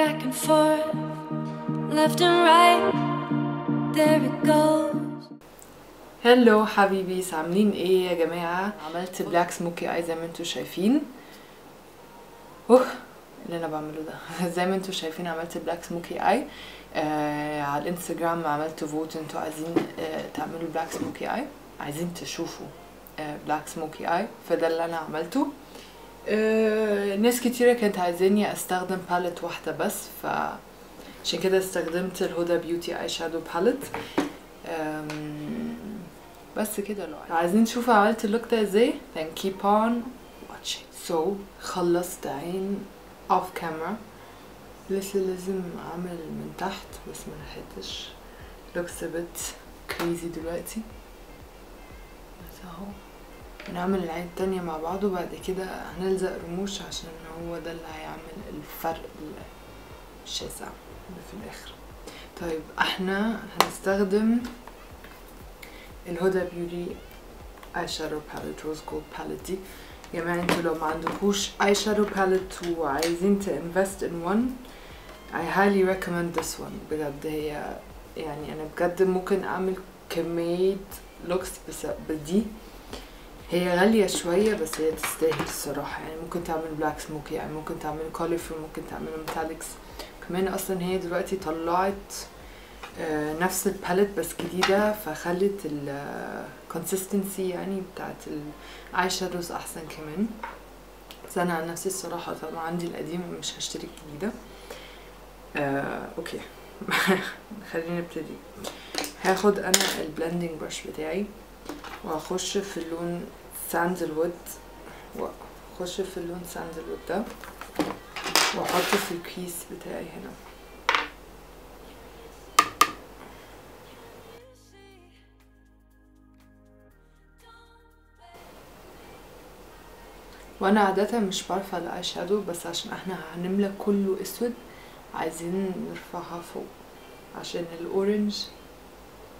back and forth, left and right. There it goes. Hello حبيبي s عاملين إيه يا جماعة؟ عملت black smokey eye زي ما أنتوا شايفين. أهو اللي أنا بعمله ده. زي ما أنتوا شايفين عملت black smokey eye آه على الانستجرام عملت vote أنتوا عايزين آه تعملوا black smokey eye عايزين تشوفوا آه black smokey eye فده اللي أنا عملته. ناس كتيرة كانت عايزاني أستخدم palette واحدة بس ف عشان كده استخدمت ال Huda Beauty eyeshadow palette بس كده لو عايزين. تشوفوا عملت ال look ده إزاي؟ Then keep on watching. So خلصت عين off camera. لسه لازم أعمل من تحت بس ما لحقتش. A bit crazy دلوقتي. بس اهو نعمل العين التانية مع بعض وبعد كده هنلزق رموش عشان هو ده اللي هيعمل الفرق الشاسع اللي في الآخر. طيب إحنا هنستخدم ال Huda Beauty eyeshadow palette rose gold palette دي. يا جماعة أنتوا لو ما عندكوش eyeshadow palette وعايزين ت invest in one I highly recommend this one. بجد هي يعني أنا بجد ممكن أعمل كمية looks بدي هي غالية شوية بس هي تستاهل الصراحة. يعني ممكن تعمل black smokey يعني ممكن تعمل colorful ممكن تعمل metallics كمان أصلا هي دلوقتي طلعت آه، نفس ال palette بس جديدة فخلت ال consistency يعني بتاعت ال eyeshadows أحسن كمان. بس أنا عن نفسي الصراحة طبعا عندي القديمة مش هشتري الجديدة. آه، okay. خلينا نبتدي. هاخد أنا ال blending brush بتاعي. وهخش في اللون sandalwood وأخش في اللون sandalwood ده وأحطه في ال crease بتاعي هنا. وأنا عادة مش برفع ال eyeshadow بس عشان إحنا هنملى كله أسود عايزين نرفعها فوق عشان ال orange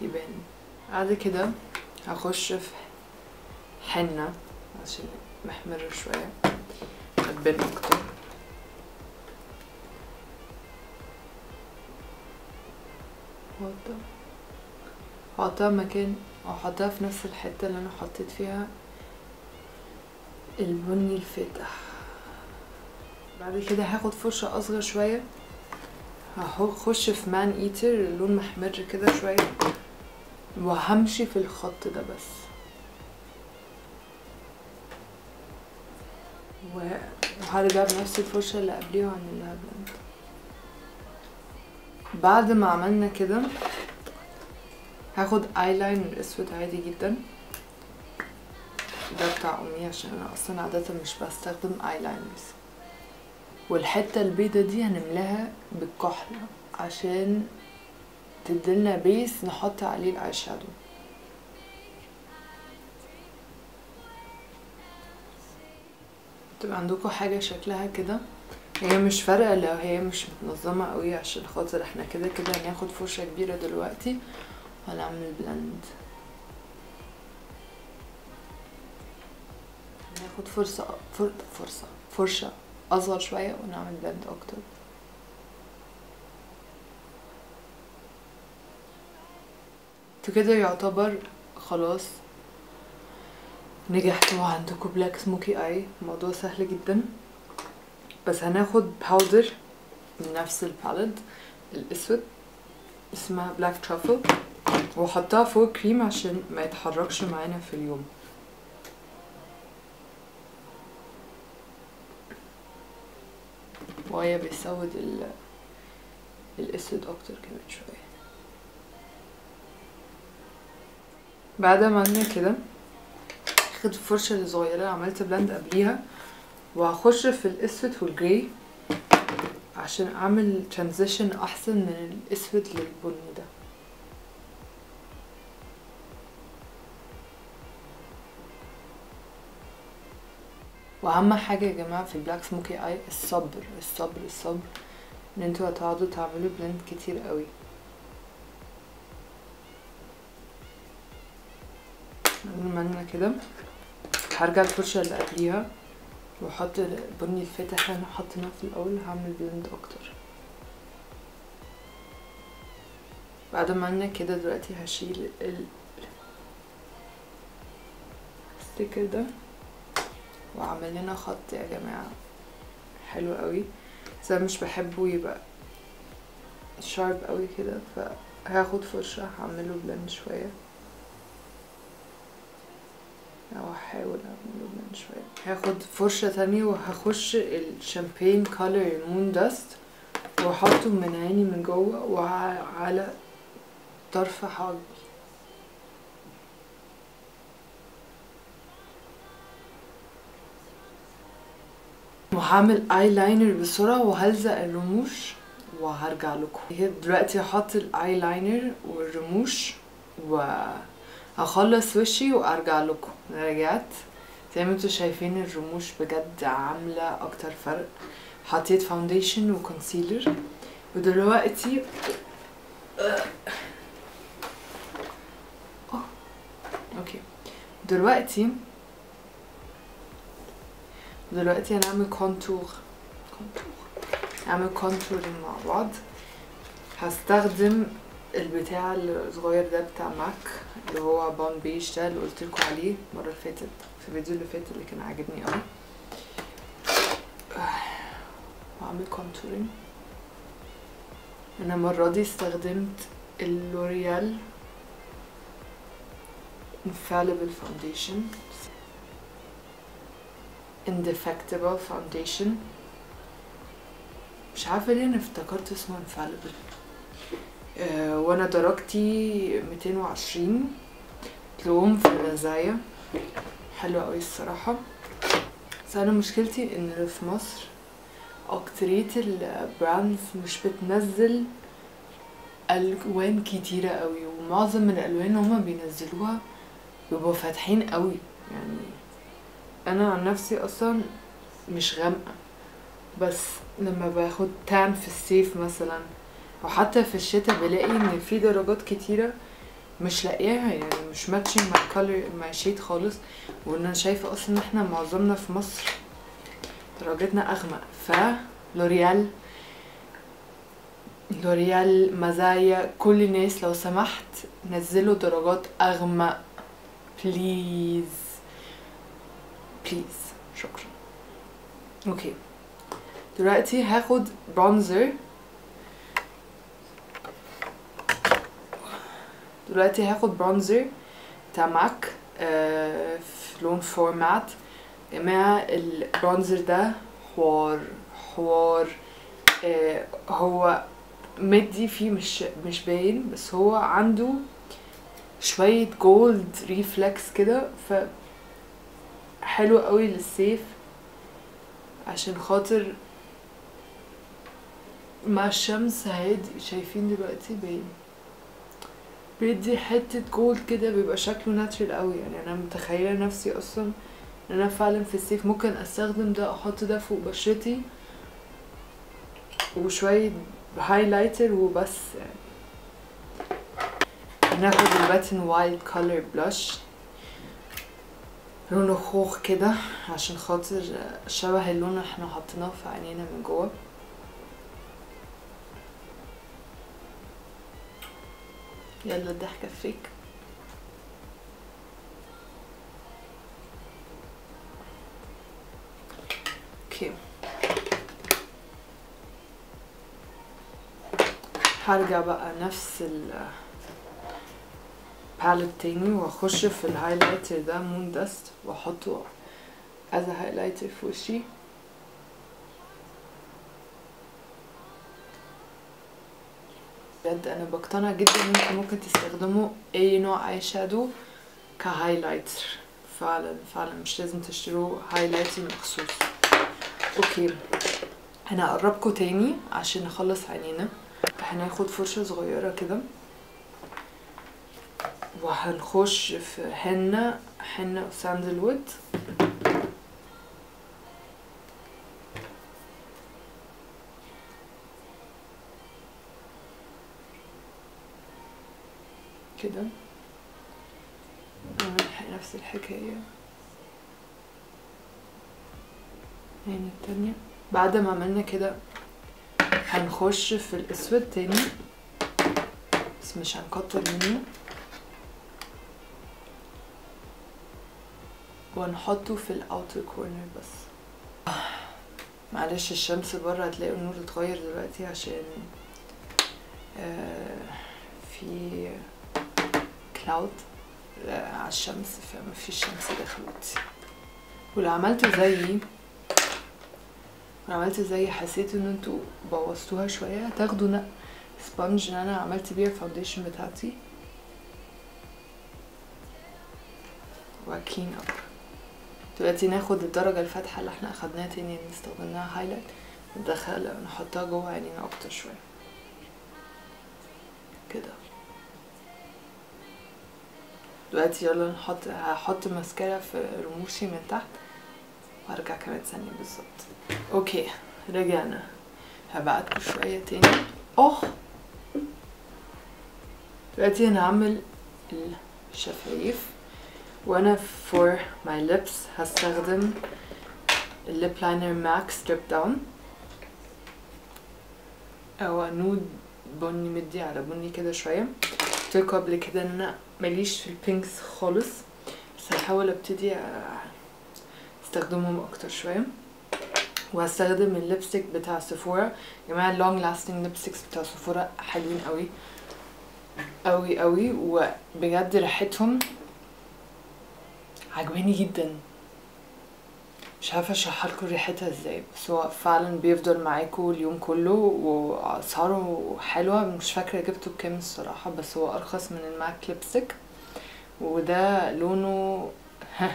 يبان. بعد كده هخش في henna عشان محمر شوية. هتبان أكتر حاطها مكان أو حاطها في نفس الحتة اللي أنا حطيت فيها البني الفاتح. بعد كده هاخد فرشة أصغر شوية. هخش في man eater اللون محمر كده شوية. وهمشي في الخط ده بس. وهرجع بنفس الفرشة اللي قبليها واعمل لها blend بعد ما عملنا كده هاخد ايلاين اسود عادي جدا. ده بتاع أمي عشان أنا أصلا عادة مش بستخدم eyeliners والحتة البيضة دي هنملاها بالكحل عشان تديلنا base نحط عليه ال eye shadow تبقى عندكم حاجة شكلها كده؟ هي مش فارقة لو هي مش متنظمة قوي عشان خاطر إحنا كده كده هناخد فرشة كبيرة دلوقتي. وهنعمل blend ناخد فرشة فر... فرشة فرشة أصغر شوية ونعمل blend أكتر. كده يعتبر خلاص نجحتوا عندكم black smokey eye الموضوع سهل جدا. بس هناخد powder من نفس ال palette الأسود اسمها Black Truffle واحطها فوق كريم عشان ما يتحركش معانا في اليوم. وهي بيسود ال الأسود أكتر كمان شوية. بعد ما عملنا كده هاخد الفرشة الصغيرة عملت blend قبليها وهخش في الأسود وال gray عشان أعمل transition أحسن من الأسود للبني ده. وأهم حاجة يا جماعة في ال black smokey eye الصبر الصبر الصبر إن أنتوا هتقعدوا تعملوا blend كتير قوي. عملنا كده. هرجع الفرشة اللي قبليها وأحط البني الفاتح اللي أنا حطيناه في الأول هعمل blend أكتر. بعد ما عملنا كده دلوقتي هشيل ال ال sticker ده وعمل لنا خط يا جماعة. حلو قوي بس أنا مش بحبه يبقى sharp قوي كده فهاخد فرشة هعمله blend شوية. أو هحاول اعمله blend شوية. هاخد فرشة تانية وهخش ال champagne color Moon Dust وأحطه من عيني من جوه وعلى طرف حاجبي وهعمل ايلاينر بسرعة وهلزق الرموش وهرجع لكم. دلوقتي هحط الايلاينر والرموش وهخلص وشي وأرجع لكم. رجعت. زي ما أنتوا شايفين الرموش بجد عاملة أكتر فرق. حطيت foundation و concealer ودلوقتي أوه. Okay. دلوقتي دلوقتي هنعمل contour contour نعمل contouring مع بعض. هستخدم البتاع الصغير ده بتاع ماك اللي هو Bone Beige ده اللي قلت لكم عليه المره اللي فاتت في الفيديو اللي فات اللي كان عاجبني قوي. واعمل contouring أنا المرة دي استخدمت ال L'Oréal infallible foundation indefectible foundation. مش عارفة ليه أنا افتكرت اسمه infallible. وأنا درجتي 220 تلوم في المزايا حلوة اوي الصراحة. بس أنا مشكلتي إن في مصر أكترية البراندز مش بتنزل ألوان كتيرة قوي ومعظم الألوان هما بينزلوها بيبقوا فاتحين قوي. يعني أنا عن نفسي أصلا مش غامقة. بس لما باخد tan في الصيف مثلا أو حتى في الشتاء بلاقي إن في درجات كتيرة مش لاقياها يعني مش matching مع ال color مع shade خالص. وإن أنا شايفة أصلا إن إحنا معظمنا في مصر درجتنا أغمق. ف L'Oréal L'Oréal مزايا كل الناس لو سمحت نزلوا درجات أغمق. بليز بليز شكرا. أوكي دلوقتي هاخد برونزر دلوقتي هاخد برونزر بتاع ماك آه في لون فورمات جماعة البرونزر ده حوار حوار آه هو مدي فيه مش مش باين بس هو عنده شوية gold reflex كده ف حلو قوي للصيف عشان خاطر مع الشمس هادي شايفين دلوقتي باين. بيدي حتة gold كده بيبقى شكله natural قوي. يعني أنا متخيلة نفسي أصلا إن أنا فعلا في الصيف ممكن أستخدم ده أحط ده فوق بشرتي وشوية هايلايتر وبس. يعني هناخد الباتن وايلد كولر بلاش لونه خوخ كده عشان خاطر شبه اللون إحنا حطيناه في عينينا من جوه. يلا الضحكة فيك. Okay. هرجع بقى نفس ال palette تاني وأخش في ال highlighter ده Moon Dust وأحطه as highlighter في وشي. بجد أنا بقتنع جدا إن أنتوا ممكن تستخدموا أي نوع eye shadow ك highlighter فعلا فعلا مش لازم تشتروا highlighter مخصوص. Okay. أنا هقربكوا تاني عشان نخلص عينينا. هناخد فرشة صغيرة كده. وهنخش في حنة حنة وساندل كده. نعمل نفس الحكاية. يعني التانية. بعد ما عملنا كده هنخش في الأسود تاني. بس مش هنكتر منه. ونحطه في ال outer corner بس. معلش الشمس بره هتلاقوا النور اتغير دلوقتي عشان آه في cloud على الشمس فما فيش شمس دخلت. ولو عملتوا زيي لو عملت زي حسيت إن أنتوا بوظتوها شوية. هتاخدوا نق سبونج اللي أنا عملت بيها ال foundation بتاعتي. و clean up دلوقتي ناخد الدرجة الفاتحة اللي إحنا أخدناها تاني اللي استخدمناها highlight ندخل نحطها جوه عينينا أكتر شوية. كده. دلوقتي يلا نحط هحط ماسكارا في رموشي من تحت وهرجع كمان ثانية بالظبط. Okay رجعنا. هبعدكم شوية تاني. اخ دلوقتي هنعمل الشفايف. وأنا for my lips هستخدم ال lip liner MAC Strip Down. أو nude بني مدي على بني كده شوية قلتلكوا قبل كده إن أنا ماليش في ال pinks خالص. بس هحاول أبتدي أستخدمهم أكتر شوية. وهستخدم ال lipstick بتاع Sephora يا جماعة ال long lasting lipsticks بتاع Sephora حلوين قوي قوي قوي وبجد ريحتهم عجباني جدا. مش عارفة اشرح لكم ريحتها إزاي بس هو فعلا بيفضل معاكم اليوم كله وأسعاره حلوة مش فاكرة جبته بكام الصراحة بس هو أرخص من ال MAC lipstick وده لونه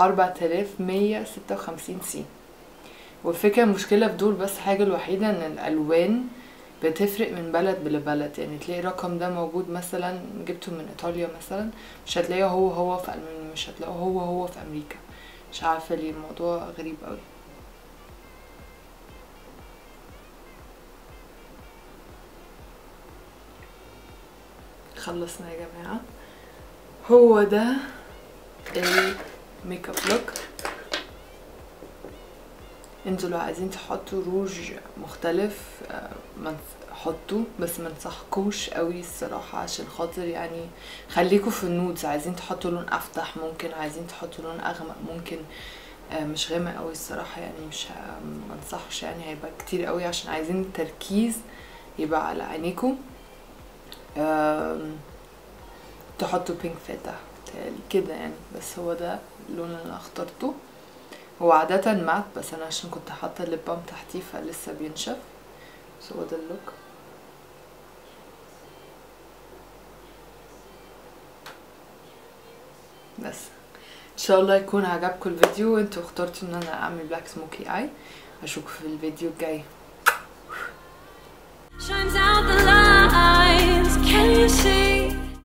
أربعة آلاف مية ستة وخمسين C. والفكرة المشكلة في دول بس حاجة الوحيدة إن الألوان بتفرق من بلد لبلد يعني تلاقي الرقم ده موجود مثلا جبته من إيطاليا مثلا مش هتلاقيه هو هو في المانيا مش هتلاقيه هو هو في أمريكا. مش عارفة ليه الموضوع غريب قوي خلصنا يا جماعة. هو ده ال makeup look أنتوا لو عايزين تحطوا روج مختلف حطوا بس ما انصحكوش قوي الصراحة عشان خاطر يعني خليكوا في النودز. عايزين تحطوا لون أفتح ممكن عايزين تحطوا لون أغمق ممكن مش غامق قوي الصراحة يعني مش ما انصحش يعني هيبقى كتير قوي عشان عايزين التركيز يبقى على عينيكم تحطوا بينك فاتح كده يعني بس هو ده اللون اللي أنا اخترته. هو عادة matte بس أنا عشان كنت حاطة ال lip balm تحتيه فلسه بينشف. بس هو ده ال look بس. إن شاء الله يكون عجبكم الفيديو. وانتوا اخترتوا إن أنا أعمل black smokey eye اشوفكم في الفيديو الجاي. Shines out the lines, can you see?